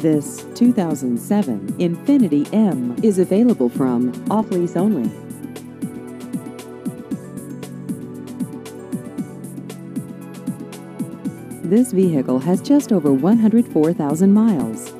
This 2007 Infiniti M is available from off lease only. This vehicle has just over 104,000 miles.